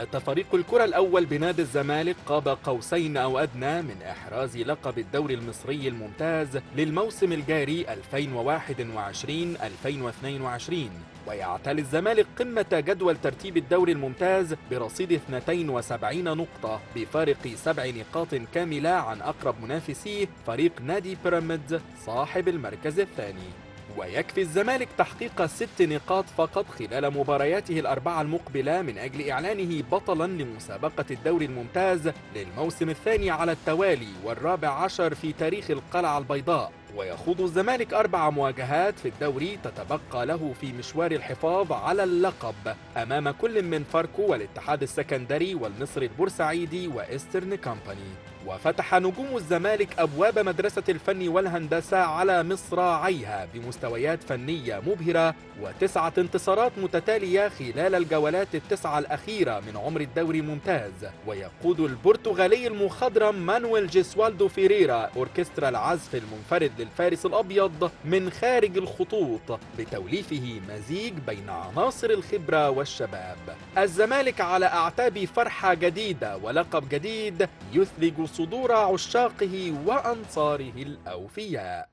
بات فريق الكرة الأول بنادي الزمالك قاب قوسين أو أدنى من إحراز لقب الدوري المصري الممتاز للموسم الجاري 2021-2022 ويعتلي الزمالك قمة جدول ترتيب الدوري الممتاز برصيد 72 نقطة بفارق سبع نقاط كاملة عن أقرب منافسيه فريق نادي بيراميدز صاحب المركز الثاني. ويكفي الزمالك تحقيق ست نقاط فقط خلال مبارياته الأربعة المقبلة من أجل إعلانه بطلا لمسابقة الدوري الممتاز للموسم الثاني على التوالي والرابع عشر في تاريخ القلعة البيضاء. ويخوض الزمالك أربع مواجهات في الدوري تتبقى له في مشوار الحفاظ على اللقب أمام كل من فاركو والاتحاد السكندري والنصر البورسعيدي وإسترن كامباني. وفتح نجوم الزمالك أبواب مدرسة الفن والهندسة على مصراعيها بمستويات فنية مبهرة وتسعة انتصارات متتالية خلال الجولات التسعة الأخيرة من عمر الدوري الممتاز ويقود البرتغالي المخضرم مانويل جيسوالدو فيريرا أوركسترا العزف المنفرد للفارس الأبيض من خارج الخطوط بتوليفه مزيج بين عناصر الخبرة والشباب. الزمالك على أعتاب فرحة جديدة ولقب جديد يثلج صدور عشاقه وأنصاره الأوفياء.